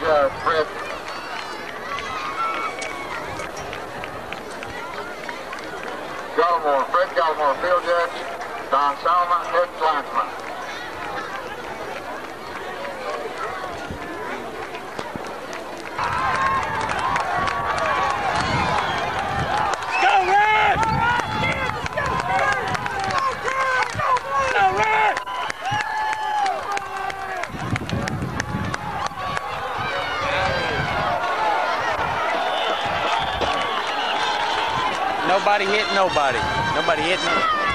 judge, Fred. Gallimore, Fred Gallimore, field judge. Don Solomon, head linesman. Nobody hit nobody. Nobody hit nobody.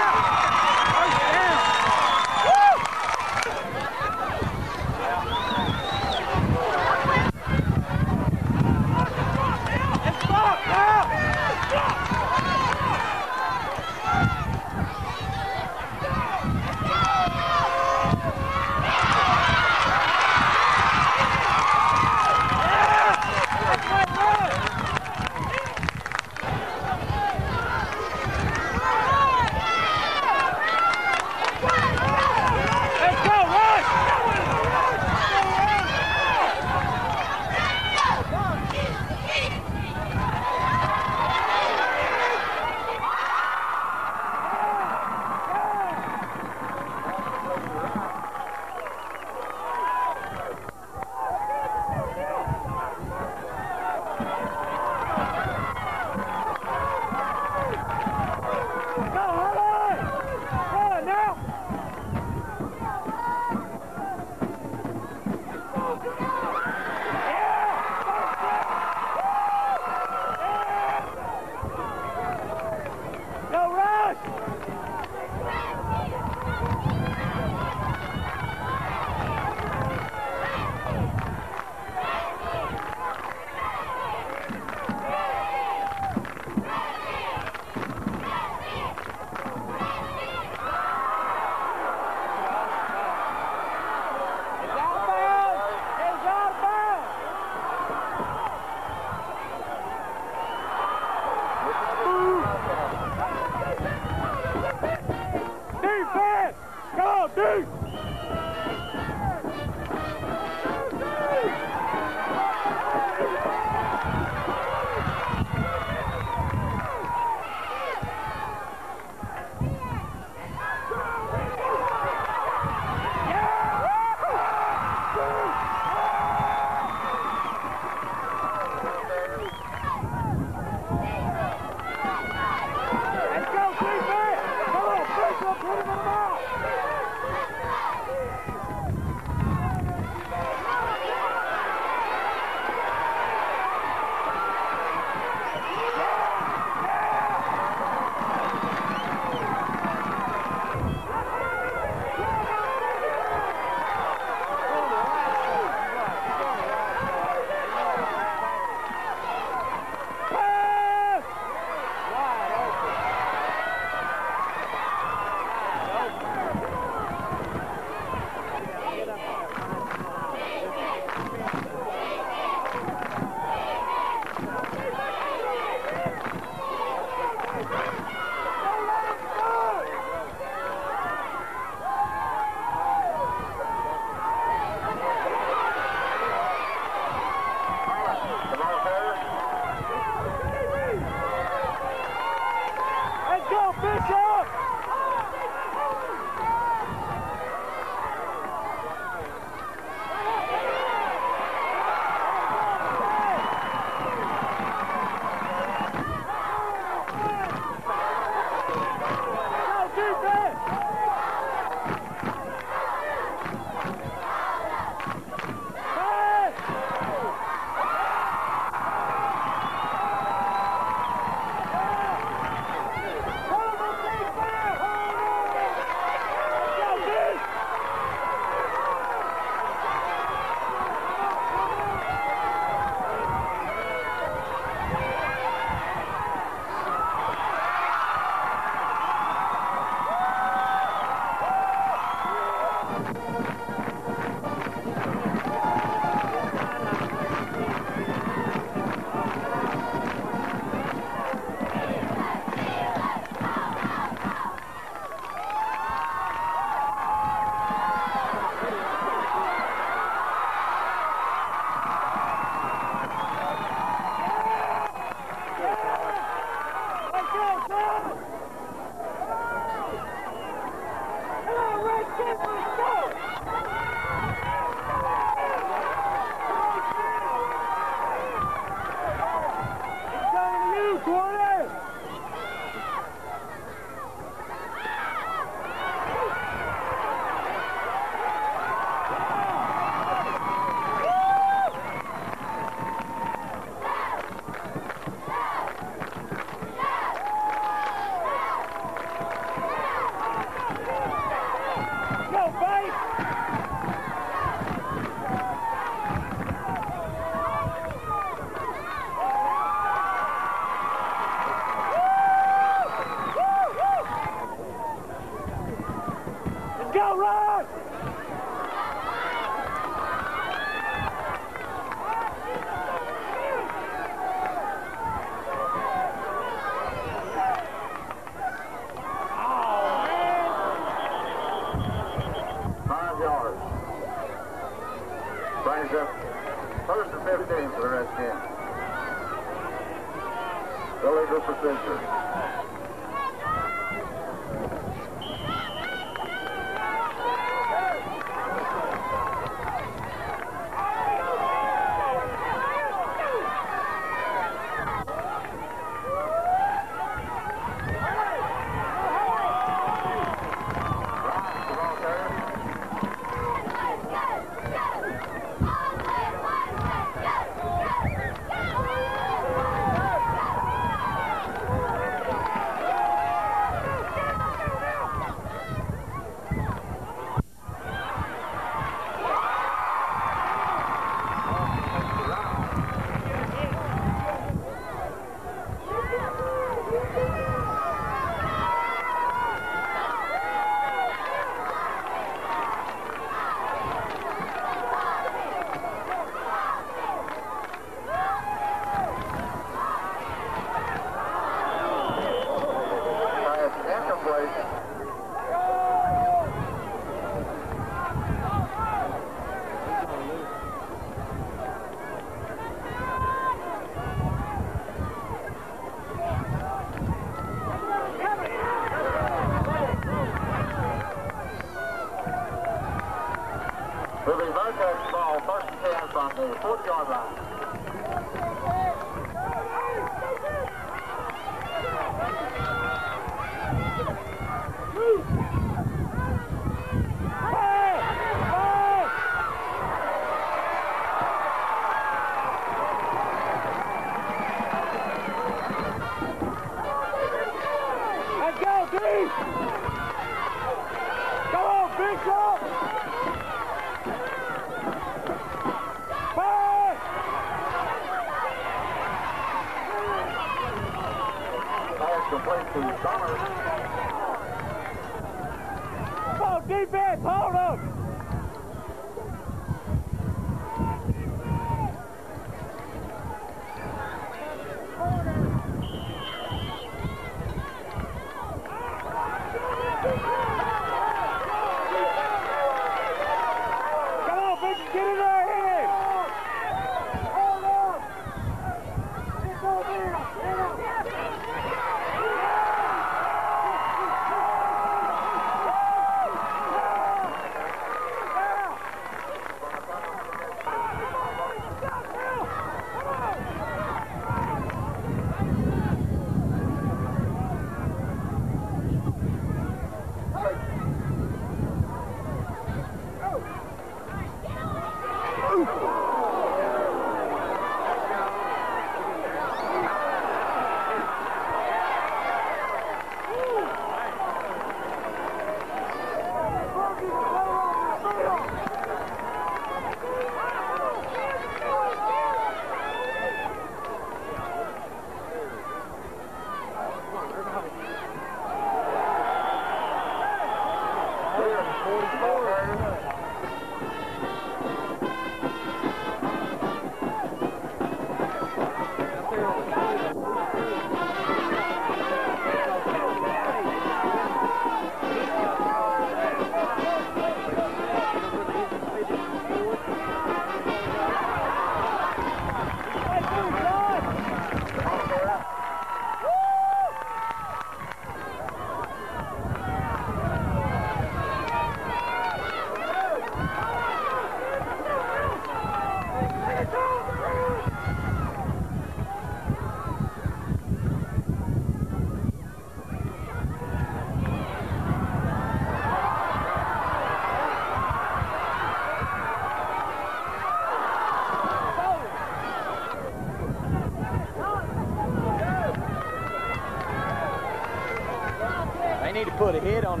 Hit on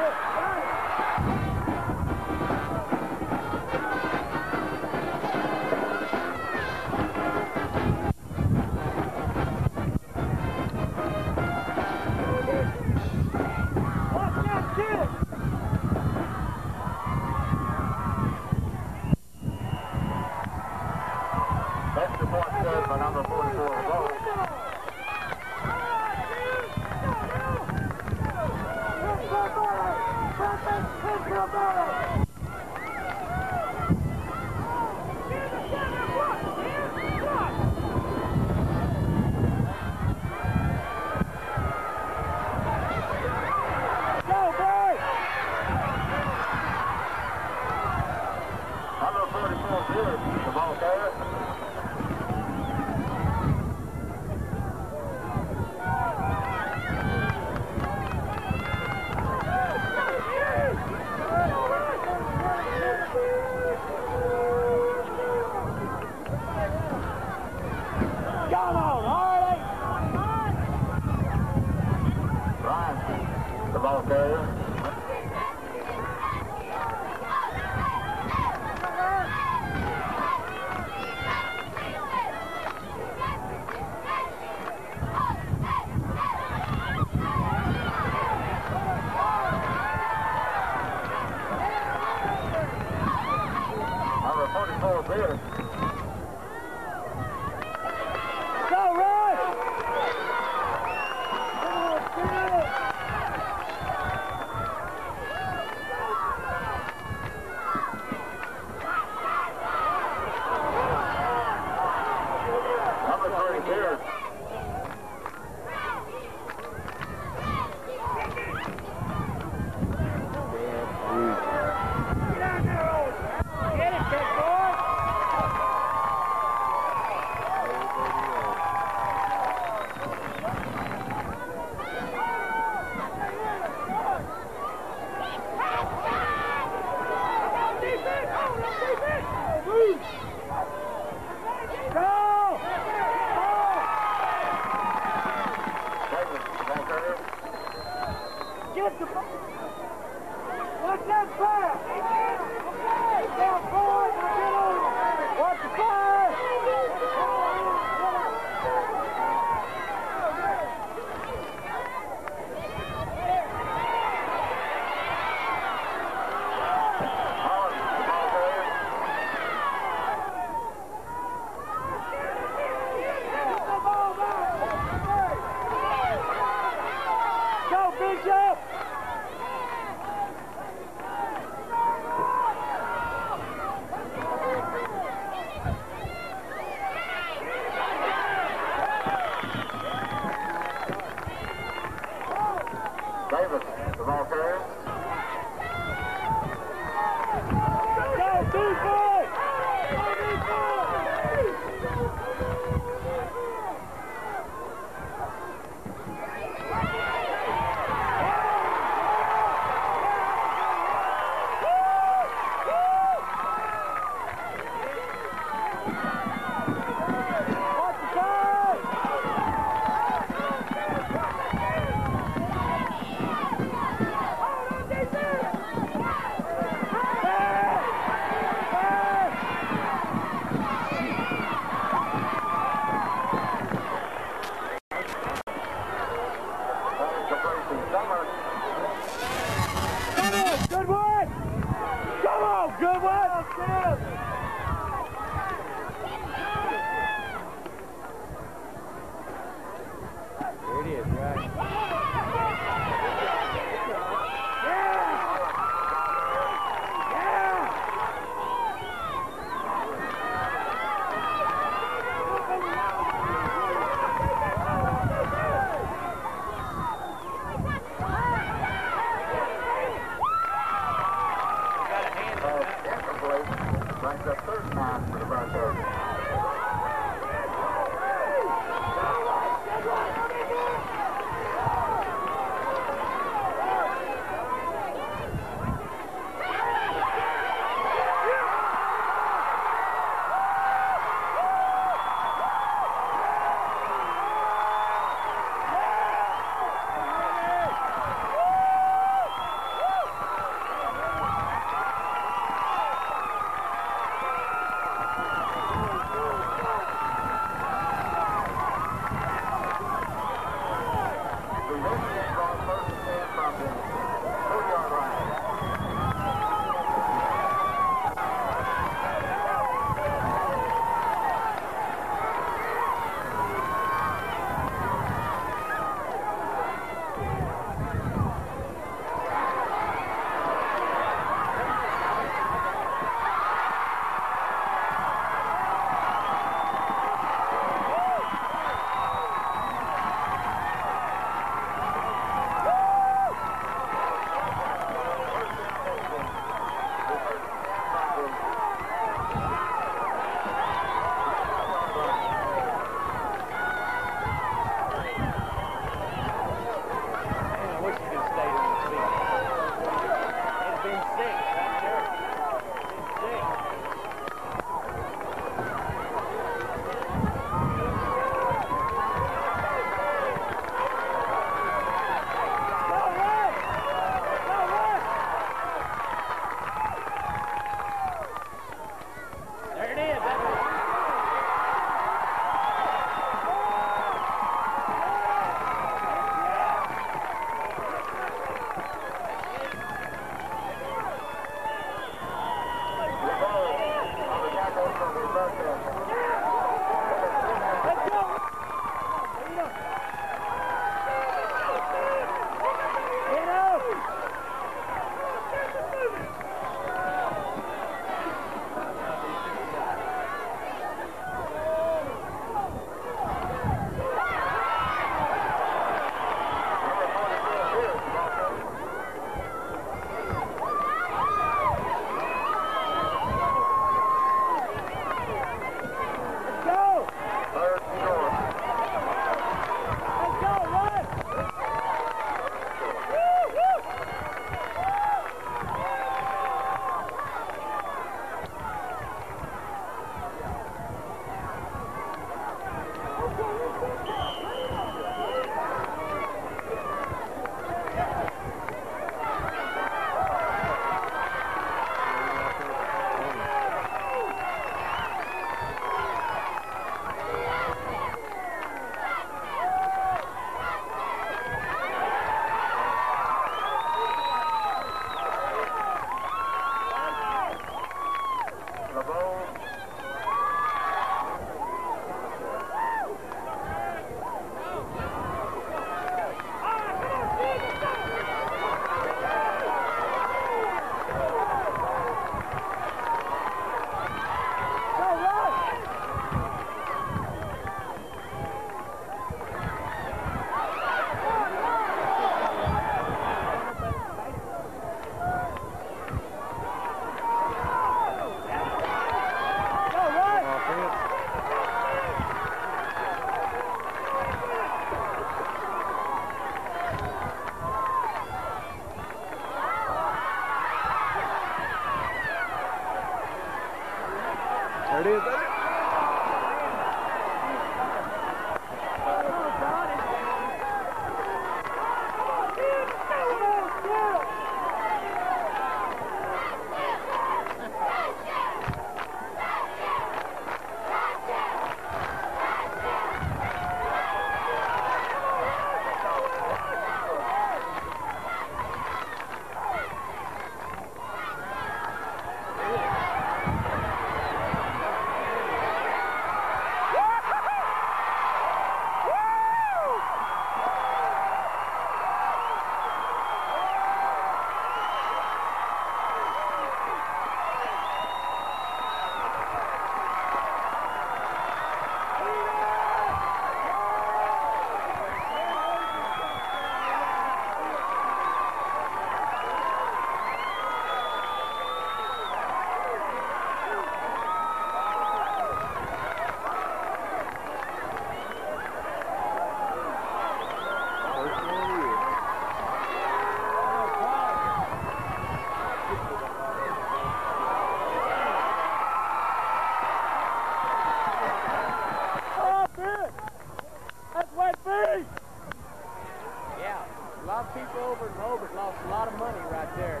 lost a lot of money right there.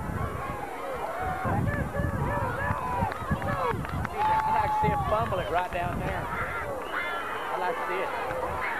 I'd like to see him fumble it right down there. I'd like to see it.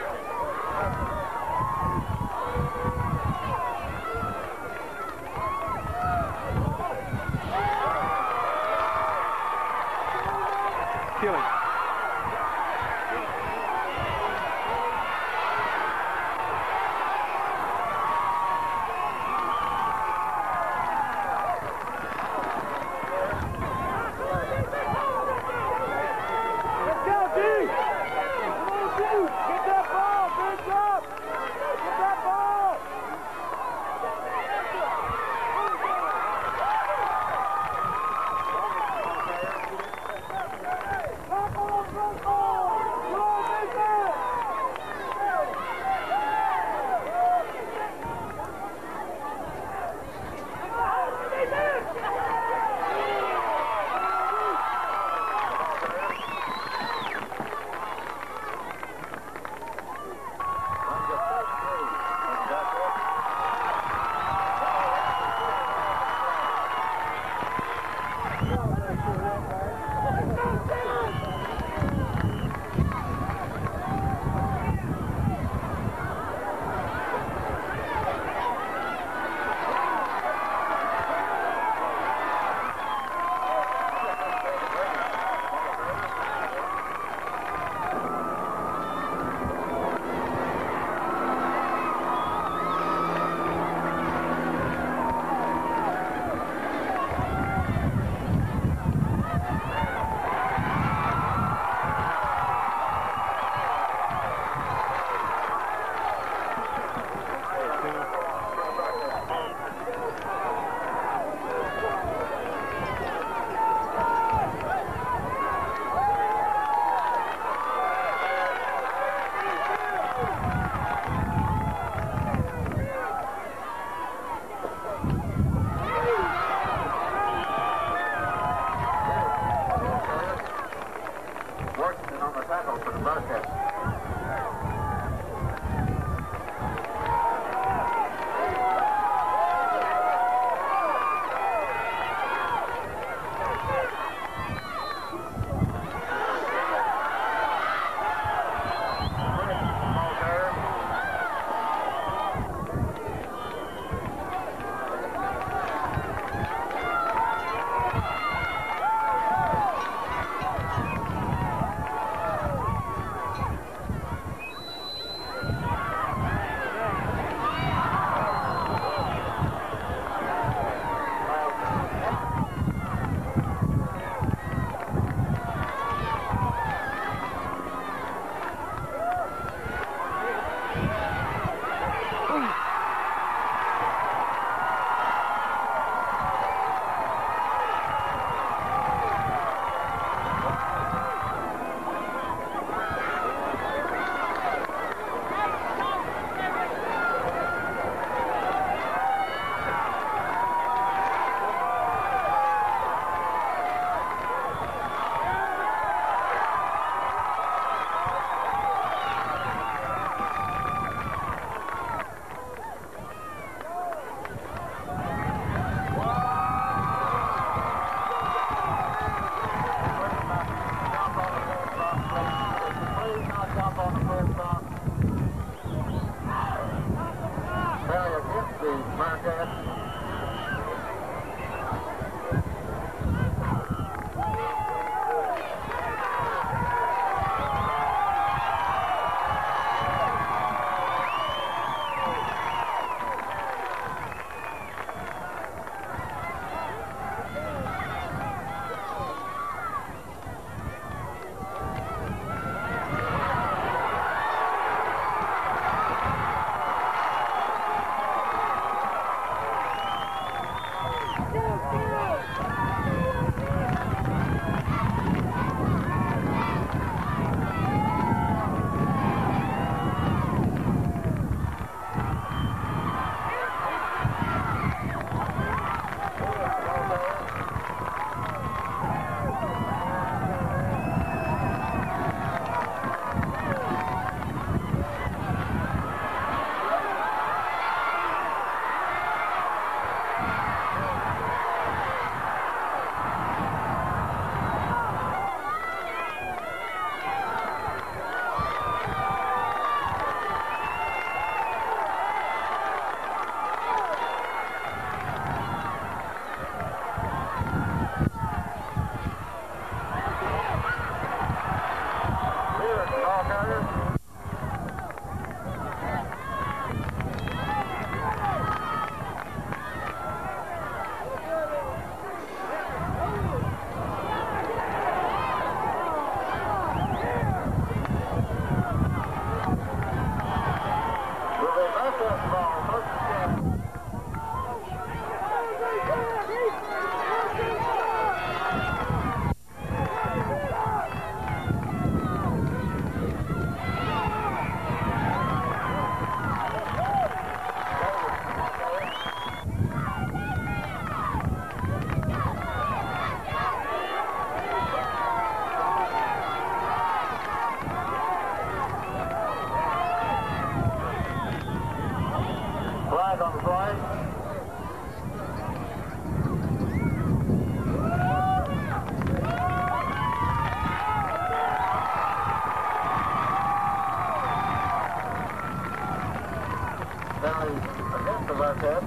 Marquez.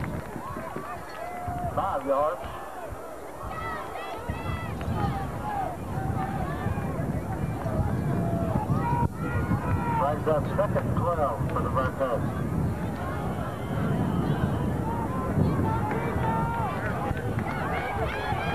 Five yards. Brings up second and 12 for the Marquez. Good